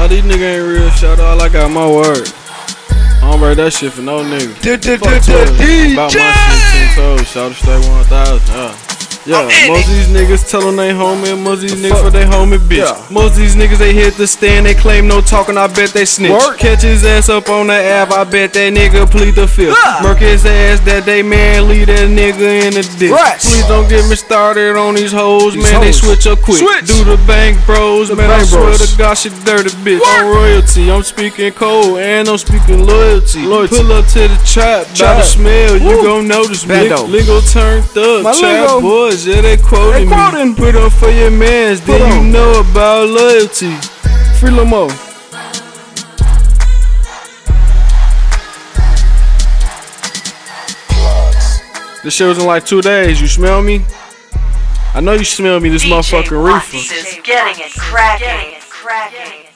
Nah, these niggas ain't real. Shout out, I got my word. I don't break that shit for no nigga. About my shit, 10 toes. Shout out, stay 1000. Yeah. Most of these niggas tell them they homie, and most of these niggas for they homie bitch. Yeah. Most of these niggas they hit the stand, they claim no talking, I bet they snitch. Work. Catch his ass up on the app, I bet that nigga plead the fifth. Yeah. Murk his ass that they man, leave that nigga in the ditch. Rats. Please don't get me started on these hoes, These man, they switch up quick. Switch. Do the bank bros, man, I bank swear bros. to God, shit dirty bitch. On royalty, I'm speaking cold, and I'm speaking loyalty. Loyalty. Pull up to the trap, by Trap. the smell, you Woo. gon' notice me. Lingo turned up, My trap lingo. Boys, yeah, they quoting They me. quoting. Put on for your mans, Put then you know about loyalty. Free Lamo. This shit was in like two days, you smell me? I know you smell me, this motherfucking reefer. is getting it cracking. Cracking. Cracking.